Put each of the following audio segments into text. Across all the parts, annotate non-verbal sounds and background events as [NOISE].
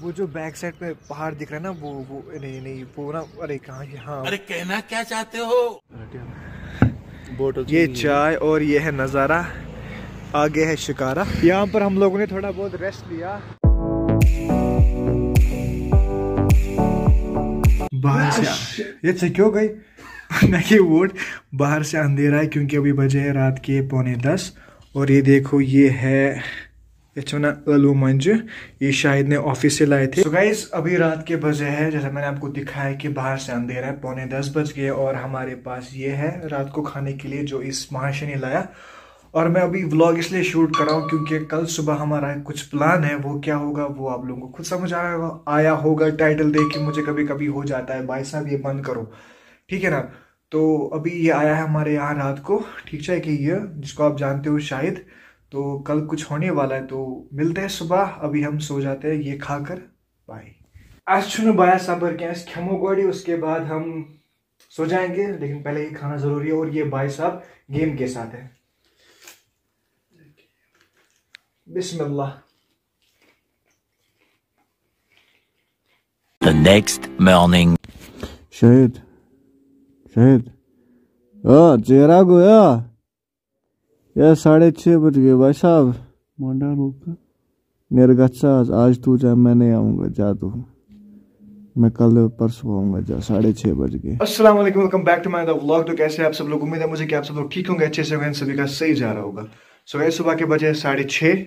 वो जो back side पे पहाड़ दिख रहा है ना वो वो नहीं नहीं वो ना अरे कहाँ ये हाँ। अरे कहना क्या चाहते हो? बोट ये चाय और ये है नज़ारा आगे है शिकारा। यहाँ पर हम लोगों ने थोड़ा बहुत रेस्ट लिया। बाहर से ये से क्यों गई? [LAUGHS] नहीं वोट बाहर से अंधेरा है क्योंकि अभी बजे है रात के पौने दस और ये देखो ये है ये अलू मंज ये शायद ने ऑफ़िस से लाए थे। तो गाइस अभी रात के बजे है, जैसा मैंने आपको दिखाया कि बाहर से अंधेरा है, पौने दस बज गए और हमारे पास ये है रात को खाने के लिए जो इस महाशय ने लाया। और मैं अभी व्लॉग इसलिए शूट कर रहा हूँ क्योंकि कल सुबह हमारा कुछ प्लान है, वो क्या होगा, वो आप लोगों को खुद समझ आया आया होगा टाइटल देख के मुझे कभी कभी हो जाता है। भाई साहब, ये बंद करो। ठीक है ना? तो अभी ये आया है हमारे यहाँ रात को, ठीक है कि ये, जिसको आप जानते हो शायद। तो कल कुछ होने वाला है तो मिलते हैं सुबह। अभी हम सो जाते हैं ये खाकर बाय आज छुन बाया सबर क्या खेमो गोड़ी उसके बाद हम सो जाएँगे लेकिन पहले ये खाना ज़रूरी है और ये भाई साहब गेम के साथ है। बिस्मिल्लाह। The next morning. शहीद शहीद। ओ चेहरा गोया। यार साढ़े छः बज गए भाई साहब। मोटा रोक निर्गच्छा आज तू चाहे मैं नहीं आऊँगा जा तू। मैं कल परसों आऊँगा जा साढ़े छः बज गए। अस्सलाम वालेकुम welcome back to my the vlog तो कैसे आप सब लोग? उम्मीद है मुझे कि आप सब लोग ठीक होंगे अच्छे से होंगे सभी का सही जा रहा होगा। सो गए सुबह के बजे साढ़े छः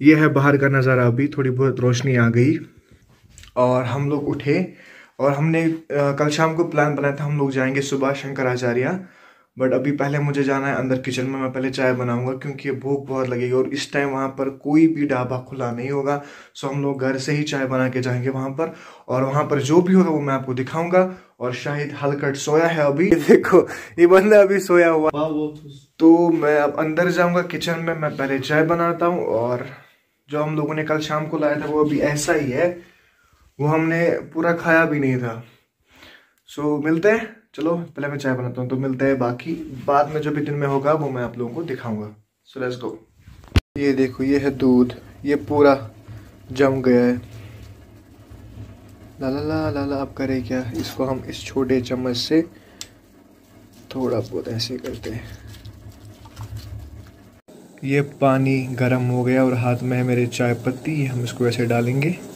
ये है बाहर का नज़ारा। अभी थोड़ी बहुत रोशनी आ गई और हम लोग उठे और हमने कल शाम को प्लान बनाया था हम लोग जाएँगे सुबह शंकराचार्य। बट अभी पहले मुझे जाना है अंदर किचन में मैं पहले चाय बनाऊँगा क्योंकि भूख बहुत लगेगी और इस टाइम वहाँ पर कोई भी ढाबा खुला नहीं होगा। सो हम लोग घर से ही चाय बना के जाएँगे वहाँ पर और वहाँ पर जो भी होगा वो मैं आपको दिखाऊँगा और शाहिद हलकट सोया है अभी। [LAUGHS] देखो ये बंदा अभी सोया हुआ। तो मैं अब अंदर जाऊँगा किचन में मैं पहले चाय बनाता हूँ और जो हम लोगों ने कल शाम को लाया था वो अभी ऐसा ही है। वो हमने पूरा खाया भी नहीं था। सो मिलते हैं। चलो, पहले मैं चाय बनाता हूँ तो मिलते हैं बाकी। बाद में जो भी दिन में होगा, वो मैं आप लोगों को दिखाऊँगा। सो लेट्स गो ये देखो, ये है दूध। ये पूरा जम गया है। ला ला ला ला ला, अब करे क्या? इसको हम इस छोटे चम्मच से थोड़ा बहुत ऐसे करते हैं। ये पानी गर्म हो गया और हाथ में है मेरे चाय पत्ती। हम इसको ऐसे डालेंगे।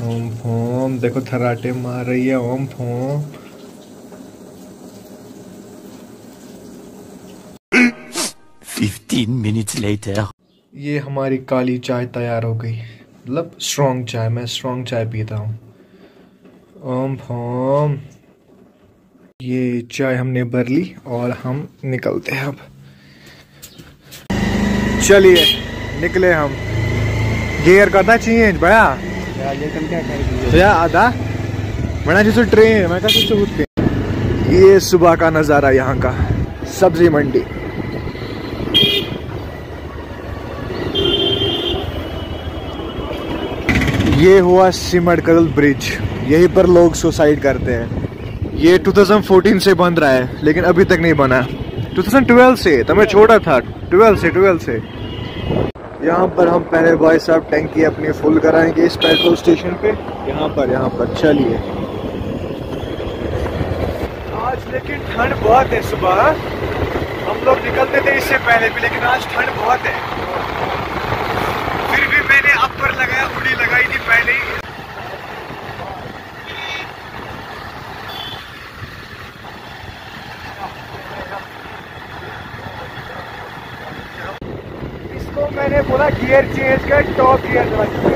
ओम फोम देखो थराटे मार रही है ओम फोम। Fifteen minutes later. ये हमारी काली चाय तैयार हो गई। मतलब स्ट्रॉन्ग चाय मैं स्ट्रॉन्ग चाय पीता हूँ। ओम फोम। ये चाय हमने भर ली और हम निकलते हैं अब। चलिए निकले हम। गियर करना चाहिए बड़ा या आधा? बड़ा जिससे ट्रेन मैं कहा उठ ये सुबह का नज़ारा यहाँ का, सब्ज़ी मंडी। ये हुआ सिमट कदल ब्रिज। यहीं पर लोग सुसाइड करते हैं। ये 2014 से बन रहा है, लेकिन अभी तक नहीं बना। 2012 से, तब मैं छोटा था। 12 से 12 से। यहाँ पर हम पहले भाई साहब टैंकी अपनी फुल कराएँगे इस पेट्रोल स्टेशन पे। यहाँ पर यहाँ पर, चलिए। आज लेकिन ठंड बहुत है सुबह। हम लोग निकलते थे इससे पहले भी, लेकिन आज ठंड बहुत है फिर भी मैंने अपर लगाया उड़ी लगाई थी पहले ही इसको मैंने बोला गियर चेंज कर टॉप गियर रास्ता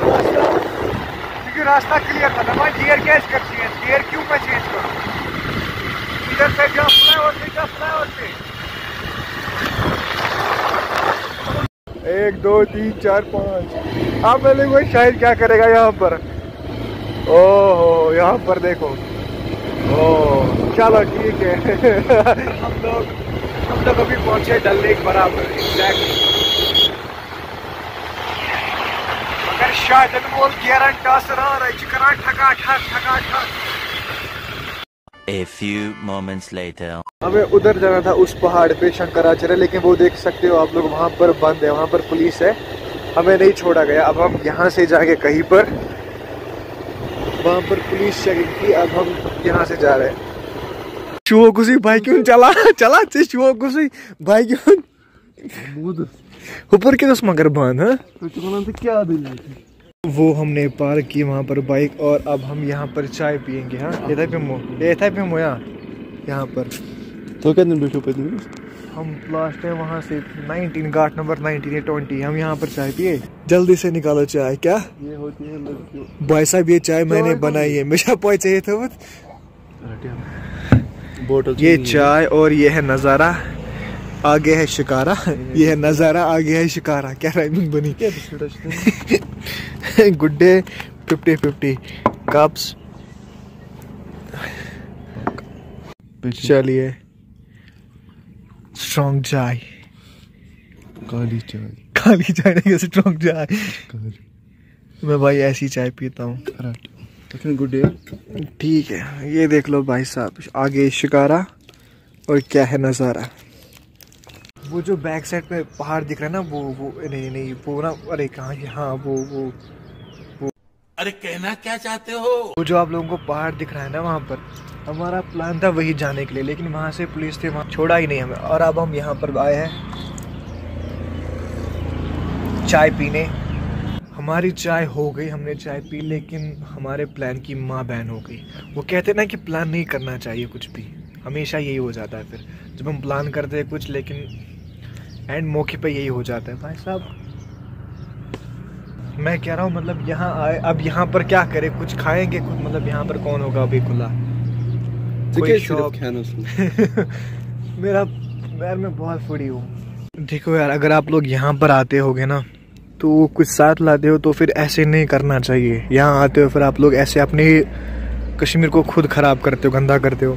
क्योंकि रास्ता क्लियर था मैं गियर कैच कर चेंज गियर क्यों मैं चेंज करूँ? इधर से जा फ्लाईओवर से जा फ्लाईओवर से। एक, दो, तीन, चार, पाँच। अब मैंने कोई शायद क्या करेगा यहाँ पर? ओहो, यहाँ पर देखो। ओह, चलो ठीक है। [LAUGHS] हम लोग हम लोग अभी पहुँचे डल लेक बराबर एग्जैक्टली शायद अनमोल गियरन टस रहा है चिकरा ठका ठक ठका ठक A few moments later. हमें उधर जाना था उस पहाड़ पे शंकराचार्य लेकिन वो देख सकते हो आप लोग वहाँ पर बंद है वहाँ पर पुलिस है। हमें नहीं छोड़ा गया। अब हम यहाँ से जाएँगे कहीं पर वहाँ पर पुलिस चेकिंग की अब हम यहाँ से जा रहे हैं। शुभ खुशी भाई क्यों चला? चला शुभ खुशी भाई क्यों? ऊपर के तो मगर बंद है? क्या वो हमने पार की वहाँ पर बाइक और अब हम यहाँ पर चाय पियेंगे हाँ? ये पे मो ये पे मो यहाँ यहाँ पर। तो क्या दिन बैठो पे हम लास्ट है वहाँ से 19 गाट नंबर 19 या 20 हम यहाँ पर चाय पिए। जल्दी से निकालो चाय क्या? ये होती है लड़कियों भाई साहब ये चाय मैंने बनाई है। मेरा पॉय चाहिए था वो बोतल ये चाय और ये है नज़ारा। आगे है शिकारा। ये है नज़ारा आगे है शिकारा। क्या राइमिंग बनी? Biscuit Good Day fifty fifty cups चलिए। स्ट्रॉन्ग चाय काली चाय काली चाय नहीं स्ट्रॉन्ग चाय मैं भाई ऐसी चाय पीता हूँ। लेकिन गुड डे ठीक है ये देख लो भाई साहब आगे शिकारा और क्या है नज़ारा। वो जो बैक साइड पे पहाड़ दिख रहा है ना वो वो नहीं नहीं वो ना अरे कहाँ है? हाँ वो वो अरे कहना क्या चाहते हो? वो जो आप लोगों को पहाड़ दिख रहा है ना वहाँ पर हमारा प्लान था वही जाने के लिए लेकिन वहाँ से पुलिस थे वहाँ छोड़ा ही नहीं हमें। और अब हम यहाँ पर आए हैं चाय पीने। हमारी चाय हो गई हमने चाय पी लेकिन हमारे प्लान की माँ बहन हो गई। वो कहते ना कि प्लान नहीं करना चाहिए कुछ भी। हमेशा यही हो जाता है फिर। जब हम प्लान करते हैं कुछ लेकिन एंड मौके पे यही हो जाता है। भाई साहब मैं कह रहा हूँ मतलब यहाँ आए अब यहाँ पर क्या करें? कुछ खाएँगे? कुछ मतलब यहाँ पर कौन होगा अभी खुला? कोई शॉप [LAUGHS] मेरा यार मैं बहुत फूडी हूँ। देखो यार अगर आप लोग यहाँ पर आते होगे ना तो कुछ साथ लाते हो तो फिर ऐसे नहीं करना चाहिए। यहाँ आते हो फिर आप लोग ऐसे अपने कश्मीर को खुद ख़राब करते हो गंदा करते हो।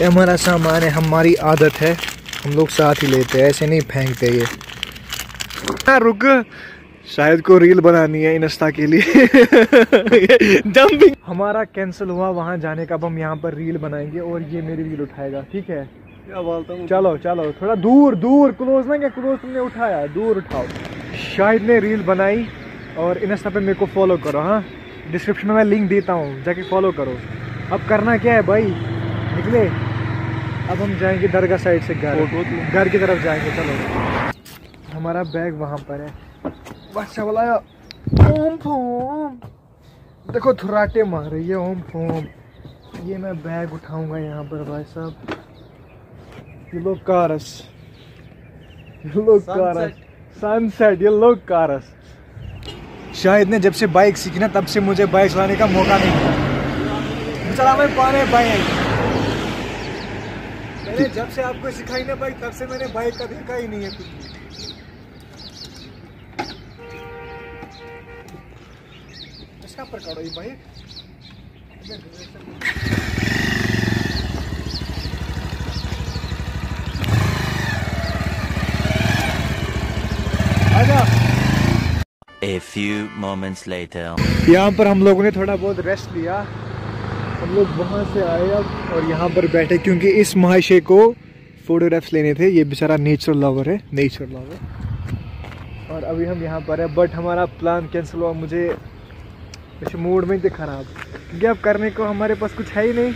ये हमारा सामान है हमारी आदत है। हम लोग साथ ही लेते हैं ऐसे नहीं फेंकते ये। हाँ, रुक। शायद को रील बनानी है इंस्टा के लिए। [LAUGHS] जंपिंग हमारा कैंसिल हुआ वहाँ जाने का। अब हम यहाँ पर रील बनाएँगे और ये मेरी रील उठाएगा ठीक है? क्या बोलता हूँ? चलो चलो थोड़ा दूर दूर क्लोज ना क्या क्लोज तुमने उठाया दूर उठाओ। शाहिद ने रील बनाई और इंस्टा पे मेरे को फॉलो करो हाँ? डिस्क्रिप्शन में मैं लिंक देता हूँ जाके फॉलो करो। अब करना क्या है भाई? निकले। अब हम जाएँगे दरगाह साइड से घर। घर की तरफ़ जाएँगे चलो। हमारा बैग वहाँ पर है। बच्चा बुलाया ओम फोम। देखो थुराटे मार रही है ओम फोम। ये मैं बैग उठाऊँगा यहाँ पर भाई साहब। ये लोग कारस। ये लोग कारस। सनसेट ये लोग कारस। शायद ने जब से बाइक सीखी ना तब से मुझे बाइक चलाने का मौका नहीं मिला। चला मैं पाने बाइक मैंने जब से आपको सिखाई ना बाइक तब से मैंने बाइक का देखा ही नहीं है कुछ इसका पर करो ये bike A few moments later. यहाँ पर हम लोगों ने थोड़ा बहुत रेस्ट लिया। हम लोग वहाँ से आए अब और यहाँ पर बैठे क्योंकि इस महाशय को फोटोग्राफ्स लेने थे। ये बेचारा नेचर लवर है नेचर लवर और अभी हम यहाँ पर है बट हमारा प्लान कैंसिल हुआ। मुझे ऐसे मूड में थे खराब क्योंकि अब करने को हमारे पास कुछ है ही नहीं।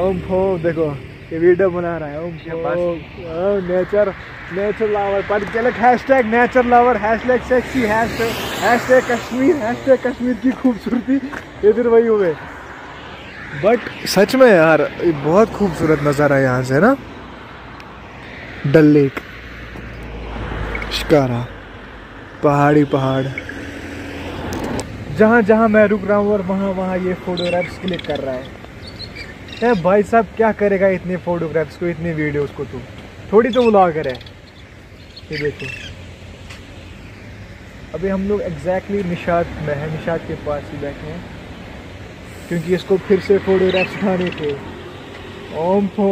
ओम फो देखो ये वीडियो बना रहा है। ओम फो नेचर नेचर लवर पर चलक hashtag nature lover hashtag sexy hashtag Kashmir hashtag Kashmir की खूबसूरती फिर वही हुए बट सच में यार बहुत खूबसूरत नज़ारा है यहाँ से ना? डल लेक, शिकारा, पहाड़ी पहाड़। जहाँ जहाँ मैं रुक रहा हूँ और वहाँ वहाँ ये फोटोग्राफ्स क्लिक कर रहा है। ए भाई साहब, क्या करेगा इतने फोटोग्राफ्स को, इतने वीडियोस को तू? थोड़ी तो व्लॉगर है। ये देखो। अभी हम लोग एग्जैक्टली निशाद में है निशाद के पास ही बैठे हैं। क्योंकि इसको फिर से फोटोग्राफ्स उठाने थे ओम फो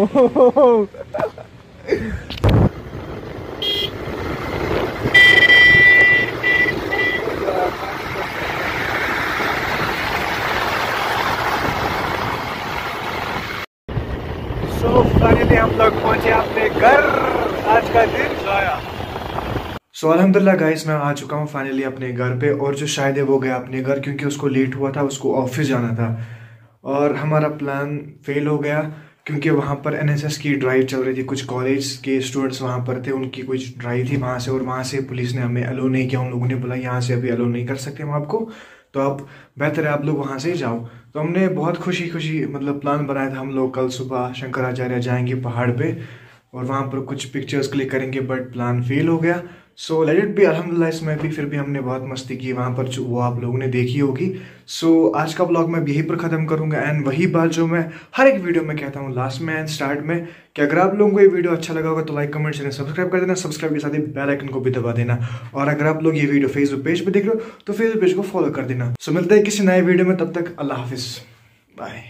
हम लोग पहुँचे अपने घर। आज का दिन सो अलहमदिल्ला गाइस मैं आ चुका हूँ फाइनली अपने घर पे और जो शायद है वो गया अपने घर क्योंकि उसको लेट हुआ था, उसको ऑफ़िस जाना था। और हमारा प्लान फेल हो गया क्योंकि वहाँ पर एनएसएस की ड्राइव चल रही थी। कुछ कॉलेज के स्टूडेंट्स वहाँ पर थे, उनकी कुछ ड्राइव थी वहाँ से और वहाँ से पुलिस ने हमें अलो नहीं किया। उन लोगों ने बोला, यहाँ से अभी अलो नहीं कर सकते हम आपको तो आप बेहतर है आप लोग वहाँ से ही जाओ। तो हमने बहुत खुशी खुशी मतलब प्लान बनाया था। हम लोग कल सुबह शंकराचार्य जाएँगे पहाड़ पे और वहाँ पर कुछ पिक्चर्स क्लिक करेंगे बट प्लान फेल हो गया। सो लेट इट भी अलहमदिल्ला इसमें भी फिर भी हमने बहुत मस्ती की वहाँ पर जो वो आप लोगों ने देखी होगी। सो so, आज का ब्लॉग मैं यहीं पर ख़त्म करूँगा एंड वही बात जो मैं हर एक वीडियो में कहता हूँ लास्ट में एंड स्टार्ट में कि अगर आप लोगों को ये वीडियो अच्छा लगा होगा तो लाइक कमेंट चैनल सब्सक्राइब कर देना सब्सक्राइब के साथ ही बेल आइकन को भी दबा देना। और अगर आप लोग ये वीडियो फेसबुक पेज पर देख रहे हो तो फेसबुक पेज को फॉलो कर देना। सो so, मिलते हैं किसी नए वीडियो में तब तक अल्लाह हाफिज़। बाय